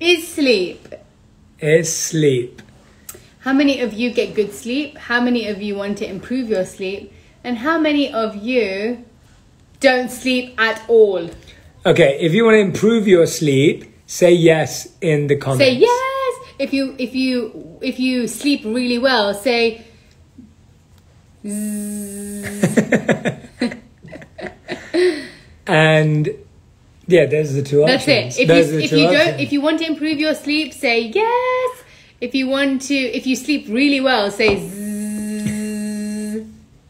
is sleep. Is sleep. How many of you get good sleep? How many of you want to improve your sleep? And how many of you don't sleep at all? Okay, if you want to improve your sleep, say yes in the comments. Say yes. If you if you if you sleep really well, say and yeah, there's the two That's options. it. If you if you don't if you want to improve your sleep, say yes. If you want to if you sleep really well, say zzz.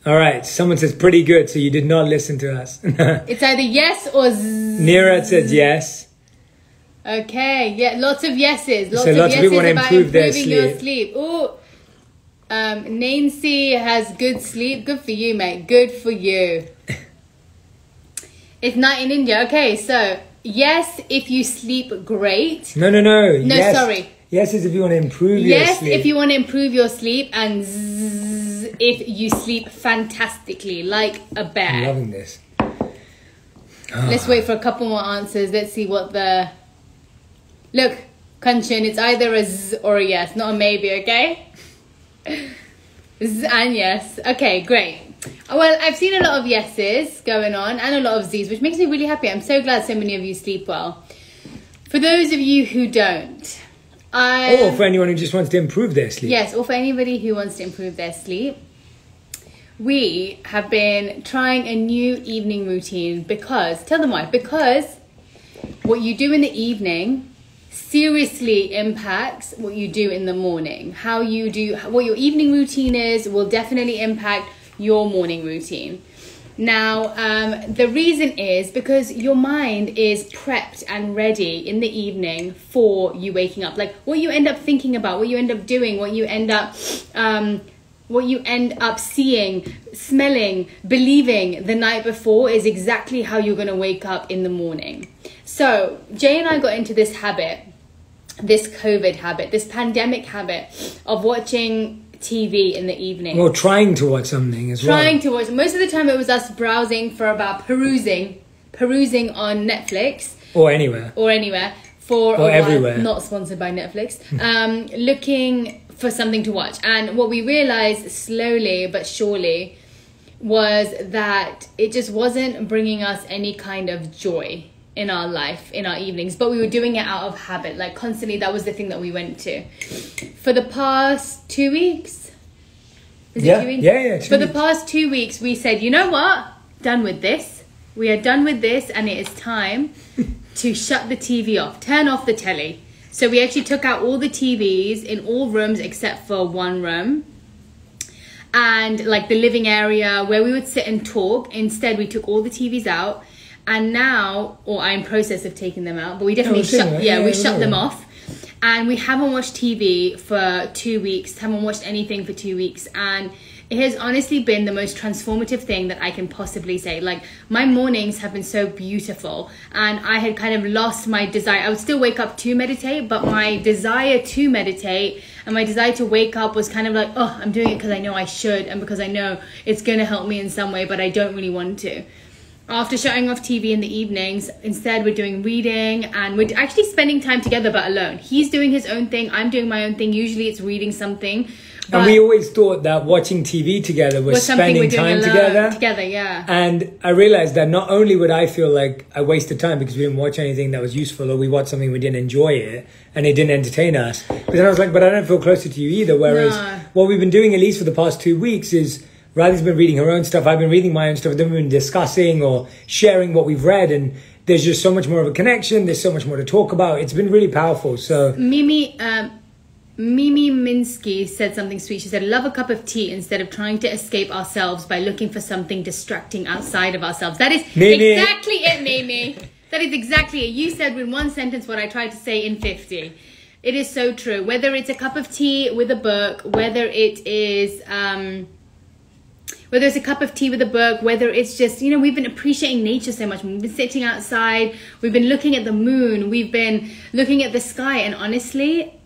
All right, someone says pretty good, so you did not listen to us. It's either yes or zzz. Nira says yes. Okay, yeah, lots of yeses. Lots So of lots of yeses people wanna about improve their improving your sleep. sleep. Ooh. Um, Nancy has good sleep. Good for you, mate. Good for you. It's night in India. Okay, so yes, if you sleep great. No, no, no. No, yes. sorry. Yes is if you want to improve your sleep Yes, if you want to improve your sleep, and zzz, if you sleep fantastically, like a I'm bear. loving this. Ah. Let's wait for a couple more answers. Let's see what the. Look, Kanchan, it's either a z or a yes, not a maybe, okay? Z and yes. Okay, great. Oh, well, I've seen a lot of yeses going on and a lot of z's, which makes me really happy. I'm so glad so many of you sleep well. For those of you who don't, I. Or for anyone who just wants to improve their sleep. Yes, or for anybody who wants to improve their sleep, we have been trying a new evening routine because, tell them why, because what you do in the evening seriously impacts what you do in the morning. How you do, what your evening routine is will definitely impact your morning routine. Now, um, the reason is because your mind is prepped and ready in the evening for you waking up. Like what you end up thinking about, what you end up doing, what you end up, um, what you end up seeing, smelling, believing the night before is exactly how you're going to wake up in the morning. So Jay and I got into this habit, this COVID habit, this pandemic habit of watching TV in the evening Or trying to watch something as trying well. Trying to watch. Most of the time, it was us browsing for about perusing, perusing on Netflix Or anywhere. or anywhere for Or while. everywhere. Not sponsored by Netflix. um, looking for something to watch, and what we realized slowly but surely was that it just wasn't bringing us any kind of joy in our life in our evenings but we were doing it out of habit like constantly that was the thing that we went to. For the past two weeks is Yeah, it two weeks? yeah, yeah, for the past two weeks we said you know what? Done with this. We are done with this and it is time to shut the tv off. Turn off the telly. So we actually took out all the tvs in all rooms except for one room. And like the living area where we would sit and talk instead we took all the tvs out and now or i'm in process of taking them out but we definitely we're shut yeah, Yeah, we yeah, shut yeah. them off and we haven't watched tv for two weeks haven't watched anything for two weeks and it has honestly been the most transformative thing that I can possibly say. Like, my mornings have been so beautiful, and I had kind of lost my desire. I would still wake up to meditate, but my desire to meditate and my desire to wake up was kind of like, oh, I'm doing it because I know I should, and because I know it's going to help me in some way, but I don't really want to after shutting off TV in the evenings, instead we're doing reading and we're actually spending time together but alone. He's doing his own thing, I'm doing my own thing. Usually it's reading something. And we always thought that watching TV together was, was spending time together. Together, yeah. And I realized that not only would I feel like I wasted time because we didn't watch anything that was useful or we watched something we didn't enjoy it and it didn't entertain us, but then I was like, but I don't feel closer to you either. Whereas No. what we've been doing, at least for the past two weeks, is Riley's been reading her own stuff, I've been reading my own stuff, then we've been discussing or sharing what we've read and there's just so much more of a connection, there's so much more to talk about. It's been really powerful. So Mimi, um, Mimi Minsky said something sweet. She said, Love a cup of tea instead of trying to escape ourselves by looking for something distracting outside of ourselves. That is Mimi. exactly it, Mimi. that is exactly it. You said in one sentence what I tried to say in 50. It is so true. Whether it's a cup of tea with a book, whether it is. Um, whether it's a cup of tea with a book, whether it's just, you know, we've been appreciating nature so much. We've been sitting outside, we've been looking at the moon, we've been looking at the sky, and honestly,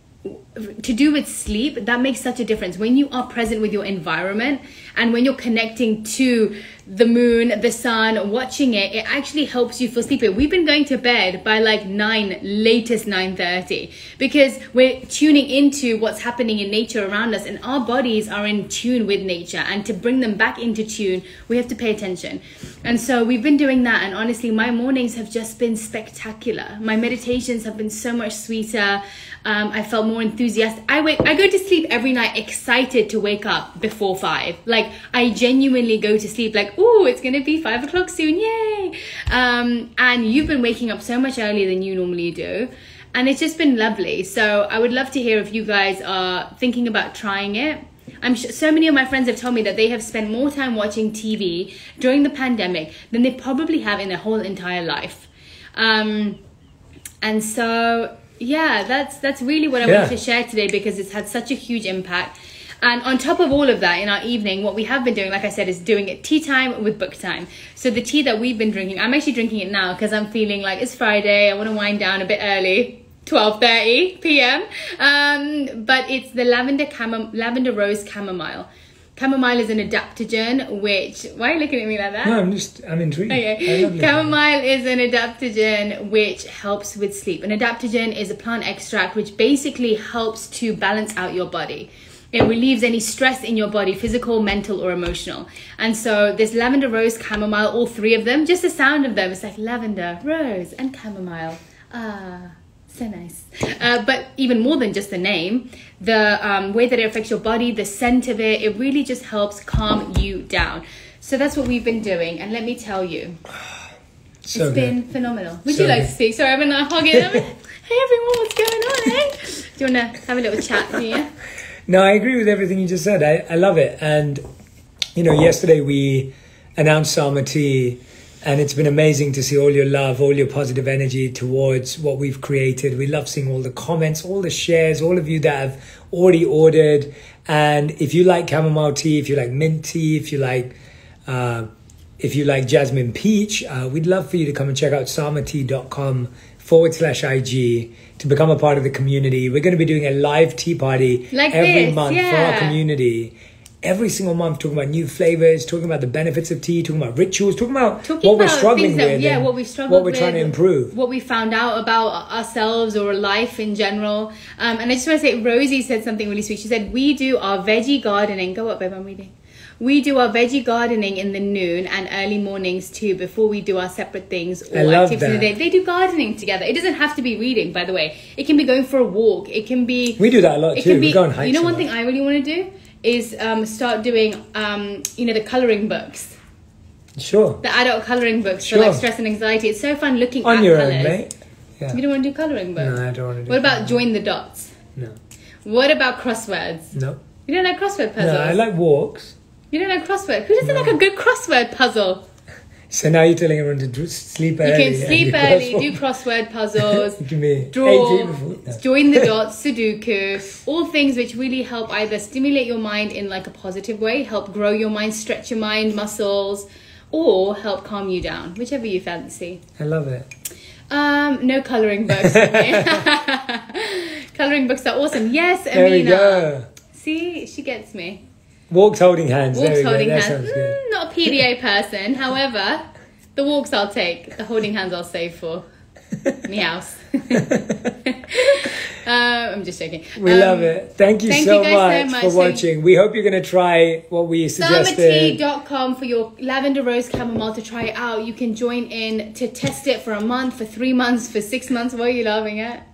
to do with sleep, that makes such a difference. When you are present with your environment and when you're connecting to the moon, the sun, watching it, it actually helps you feel sleepy. We've been going to bed by like 9, latest 9.30 because we're tuning into what's happening in nature around us and our bodies are in tune with nature and to bring them back into tune, we have to pay attention. And so we've been doing that and honestly, my mornings have just been spectacular. My meditations have been so much sweeter. Um, I felt more enthusiastic. I wake, I go to sleep every night excited to wake up before five. Like I genuinely go to sleep like, oh, it's gonna be five o'clock soon, yay! Um, and you've been waking up so much earlier than you normally do, and it's just been lovely. So I would love to hear if you guys are thinking about trying it. I'm sure so many of my friends have told me that they have spent more time watching TV during the pandemic than they probably have in their whole entire life. Um, and so yeah, that's that's really what I Yeah. wanted to share today because it's had such a huge impact. And on top of all of that, in our evening, what we have been doing, like I said, is doing it tea time with book time. So the tea that we've been drinking, I'm actually drinking it now because I'm feeling like it's Friday. I want to wind down a bit early, 12:30 p.m. Um, but it's the lavender chamom- lavender rose chamomile. Chamomile is an adaptogen, which why are you looking at me like that? No, I'm just I'm intrigued. Okay. Chamomile is an adaptogen which helps with sleep. An adaptogen is a plant extract which basically helps to balance out your body. It relieves any stress in your body, physical, mental, or emotional. And so this lavender, rose, chamomile, all three of them, just the sound of them, it's like lavender, rose, and chamomile. Ah, so nice. Uh, but even more than just the name, the um, way that it affects your body, the scent of it, it really just helps calm you down. So that's what we've been doing. And let me tell you, So it's good. been phenomenal. Would So you like good. to speak? Sorry, I'm been like hogging them. hey everyone, what's going on, eh? Do you want to have a little chat here? No, I agree with everything you just said. I, I love it. And, you know, yesterday we announced Sama Tea, and it's been amazing to see all your love, all your positive energy towards what we've created. We love seeing all the comments, all the shares, all of you that have already ordered. And if you like chamomile tea, if you like mint tea, if you like, uh, if you like jasmine peach, uh, we'd love for you to come and check out samatea.com forward slash IG to become a part of the community. We're going to be doing a live tea party Like every this, month for our community. Every single month, talking about new flavors, talking about the benefits of tea, talking about rituals, talking about Talking what we're struggling that, with, yeah, what we struggled what we're with, trying to improve. what we found out about ourselves or life in general. Um, and I just want to say, Rosie said something really sweet. She said, "We do our veggie gardening. Go up, babe. I'm reading." We do our veggie gardening in the noon and early mornings too before we do our separate things or activities in the day. They do gardening together. It doesn't have to be reading, by the way. It can be going for a walk. It can be We do that a lot it too. can be we go on hikes. you know one thing I really want to do is um, start doing um, you know the coloring books Sure. the adult coloring books Sure. for like stress and anxiety. It's so fun looking On at your colors. On your own, mate. Yeah. You don't want to do coloring books. No, I don't want to do What about join the dots? No. What about crosswords? No. You don't like crossword puzzles. No, I like walks. You don't like crossword. Who doesn't like a good crossword puzzle? So now you're telling everyone to dr- sleep early. You can sleep do early, crossword. do crossword puzzles, You can be draw. No. join the dots, Sudoku, all things which really help either stimulate your mind in like a positive way, help grow your mind, stretch your mind muscles, or help calm you down, whichever you fancy. I love it. Um, no coloring books. coloring books are awesome. Yes, Amina. go. See, she gets me. Walks holding hands. Walks holding hands. Mm, not a PDA person. However, the walks I'll take. The holding hands I'll save for me house. uh, I'm just joking. We Um, love it. Thank you, thank so, you guys so much much. for So- watching. We hope you're going to try what we suggested. Samatea.com for your lavender rose chamomile to try it out. You can join in to test it for a month, for three months, for six months. What are you laughing at?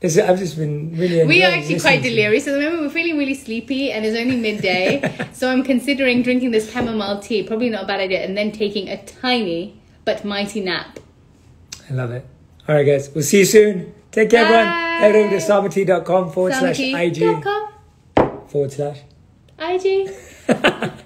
It's- I've just been really We are actually quite delirious. So remember, we're feeling really sleepy, and it's only midday. so I'm considering drinking this chamomile tea. Probably not a bad idea, and then taking a tiny but mighty nap. I love it. All right, guys. We'll see you soon. Take care, everyone. Head over to samatea.com forward slash IG forward slash. IG.